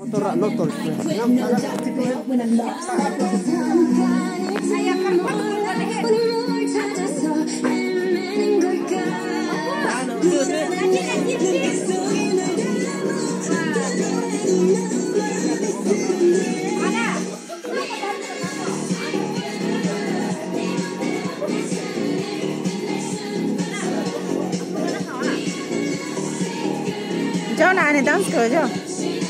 Motor I जाओ ना dance करो जाओ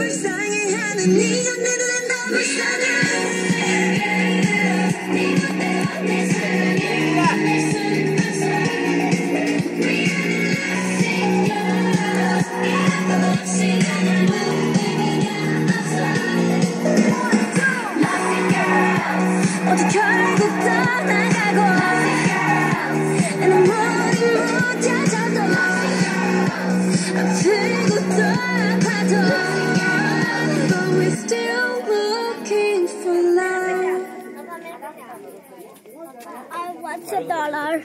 I'm I want a dollar.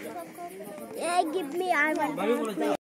Yeah, give me, I want